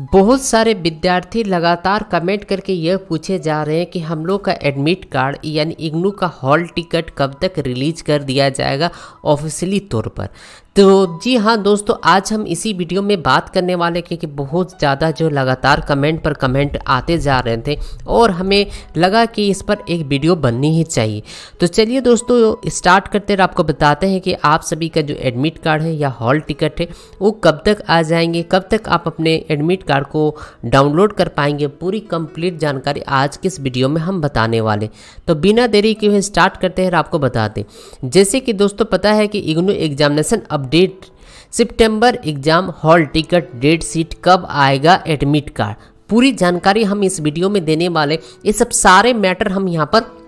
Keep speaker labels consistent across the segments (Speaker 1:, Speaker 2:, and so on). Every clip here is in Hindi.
Speaker 1: बहुत सारे विद्यार्थी लगातार कमेंट करके यह पूछे जा रहे हैं कि हम लोग का एडमिट कार्ड यानी इग्नू का हॉल टिकट कब तक रिलीज़ कर दिया जाएगा ऑफिशियली तौर पर। तो जी हाँ दोस्तों, आज हम इसी वीडियो में बात करने वाले क्योंकि बहुत ज़्यादा जो लगातार कमेंट पर कमेंट आते जा रहे थे और हमें लगा कि इस पर एक वीडियो बननी ही चाहिए। तो चलिए दोस्तों, स्टार्ट करते हैं आपको बताते हैं कि आप सभी का जो एडमिट कार्ड है या हॉल टिकट है, वो कब तक आ जाएँगे, कब तक आप अपने एडमिट कार्ड को डाउनलोड कर पाएँगे, पूरी कंप्लीट जानकारी आज के इस वीडियो में हम बताने वाले तो बिना देरी के स्टार्ट करते हैं आपको बताते जैसे कि दोस्तों, पता है कि इग्नू एग्जामिनेशन अपडेट। सितंबर exam hall ticket, date seat कब आएगा, एडमिट कार्ड। पूरी जानकारी हम इस वीडियो में देने वाले। ये सब सारे मैटर हम यहाँ पर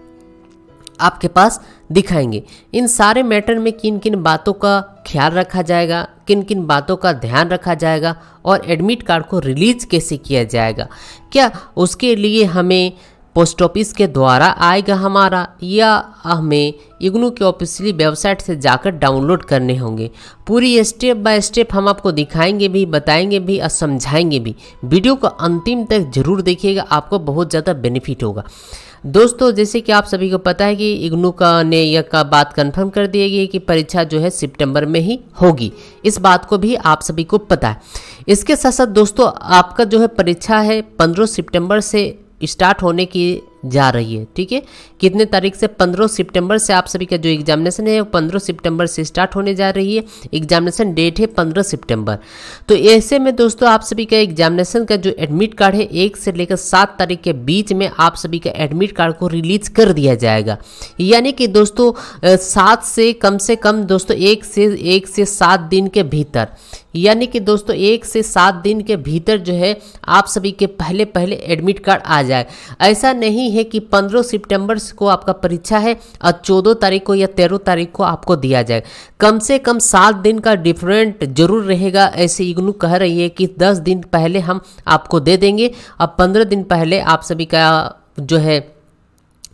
Speaker 1: आपके पास दिखाएँगे। इन सारे मैटर में किन किन बातों का ख्याल रखा जाएगा किन किन बातों का ध्यान रखा जाएगा और एडमिट कार्ड को रिलीज़ कैसे किया जाएगा। क्या उसके लिए हमें पोस्ट ऑफ़िस के द्वारा आएगा हमारा। या हमें इग्नू के ऑफिशियली वेबसाइट से जाकर डाउनलोड करने होंगे। पूरी स्टेप बाय स्टेप हम आपको दिखाएँगे भी, बताएँगे भी और समझाएँगे भी। वीडियो को अंतिम तक ज़रूर देखिएगा, आपको बहुत ज़्यादा बेनिफिट होगा। दोस्तों, जैसे कि आप सभी को पता है कि इग्नू का ने यह का बात कंफर्म कर दिया गया कि परीक्षा जो है सितंबर में ही होगी। इस बात को भी आप सभी को पता है। इसके साथ साथ दोस्तों, आपका जो है परीक्षा है पंद्रह सितंबर से स्टार्ट होने की जा रही है, ठीक है? कितने तारीख से? 15 सितंबर से आप सभी का जो एग्जामिनेशन है, वो 15 सितंबर से स्टार्ट होने जा रही है। एग्जामिनेशन डेट है 15 सितंबर। तो ऐसे में दोस्तों, आप सभी का एग्जामिनेशन का जो एडमिट कार्ड है, एक से लेकर सात तारीख के बीच में आप सभी का एडमिट कार्ड को रिलीज़ कर दिया जाएगा। यानी कि दोस्तों सात से कम से कम दोस्तों, एक से एक से सात दिन के भीतर। यानी कि दोस्तों, एक से सात दिन के भीतर जो है, आप सभी के पहले पहले एडमिट कार्ड आ जाए। ऐसा नहीं है कि 15 सितंबर को आपका परीक्षा है और 14 तारीख को या 13 तारीख को आपको दिया जाए। कम से कम सात दिन का डिफरेंट ज़रूर रहेगा। ऐसे इग्नू कह रही है कि 10 दिन पहले हम आपको दे देंगे और 15 दिन पहले आप सभी का जो है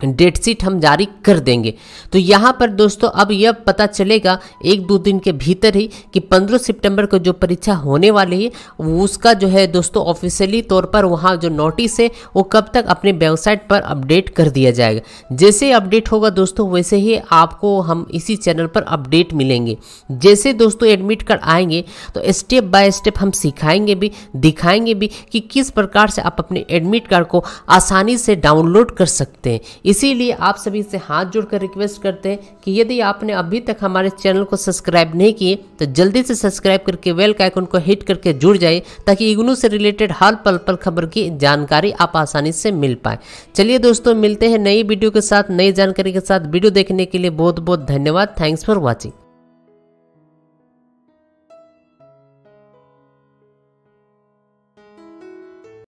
Speaker 1: डेट शीट हम जारी कर देंगे। तो यहाँ पर दोस्तों, अब यह पता चलेगा एक दो दिन के भीतर ही कि 15 सितंबर को जो परीक्षा होने वाली है, उसका जो है दोस्तों ऑफिशियली तौर पर वहाँ जो नोटिस है, वो कब तक अपने वेबसाइट पर अपडेट कर दिया जाएगा। जैसे अपडेट होगा दोस्तों, वैसे ही आपको हम इसी चैनल पर अपडेट मिलेंगे। जैसे दोस्तों एडमिट कार्ड आएँगे तो स्टेप बाय स्टेप हम सिखाएँगे भी, दिखाएँगे भी कि किस प्रकार से आप अपने एडमिट कार्ड को आसानी से डाउनलोड कर सकते हैं। इसीलिए आप सभी से हाथ जोड़कर रिक्वेस्ट करते हैं कि यदि आपने अभी तक हमारे चैनल को सब्सक्राइब नहीं किए तो जल्दी से सब्सक्राइब करके वेल का आइकन को हिट करके जुड़ जाए, ताकि इग्नू से रिलेटेड हर पल पल खबर की जानकारी आप आसानी से मिल पाए। चलिए दोस्तों, मिलते हैं नई वीडियो के साथ, नई जानकारी के साथ। वीडियो देखने के लिए बहुत बहुत धन्यवाद। Thanks for watching